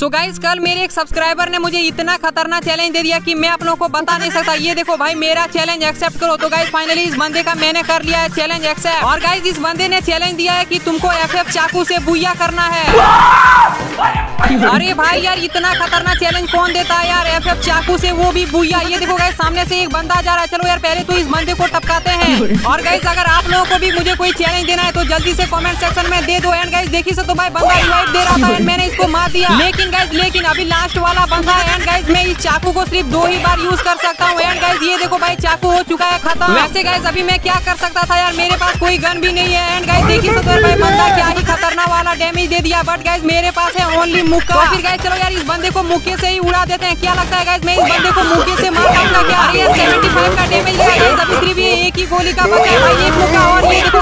So guys कल मेरे एक सब्सक्राइबर ने मुझे इतना खतरनाक चैलेंज दे दिया कि मैं आप लोगों को बता नहीं सकता। ये देखो भाई, मेरा चैलेंज एक्सेप्ट करो। तो गाइस फाइनली इस बंदे का मैंने कर लिया है चैलेंज एक्सेप्ट और गाइस इस बंदे ने चैलेंज दिया है कि तुमको एफ़ चाकू से बुया करना है। अरे भाई यार, इतना खतरनाक चैलेंज कौन देता है यार? एफ़ एफ़ चाकू से वो भी बुया ये देखो गाइस सामने से एक बंदा जा रहा है। चलो यार, पहले तो इस बंदे को टपकाते हैं। और गाइस अगर आप लोगों को भी मुझे कोई चैलेंज देना है तो जल्दी से कमेंट सेक्शन में दे दो। एंड गाइस देखिए तो भाई बंदा रिवाइव दे रहा था एंड मैंने इसको मार दिया। लेकिन गाइस लेकिन अभी लास्ट वाला बंदा है। एंड गाइस मैं इस चाकू को सिर्फ़ दो ही बार यूज़ कर सकता हूँ। एंड गाइस ये देखो भाई, चाकू हो चुका है, खत्म। वैसे गाइस अभी मैं क्या कर सकता था यार? मेरे पास कोई गन भी नहीं है। एंड गाइस देखिए तो भाई बंदा क्या खतरनाक वाला डैमेज दे दिया। बट गैस मेरे पास है ओनली मुक्का। तो फिर गैस चलो यार इस बंदे को मुक्के से ही उड़ा देते हैं। क्या लगता है गैस मैं इस बंदे को मुक्के से मार पाऊँगा क्या अरे यार 75 का डैमेज है? गाइस अभी सिर्फ़ ये एक ही गोली का बचा है। भाई एक मुक्का और ये देखो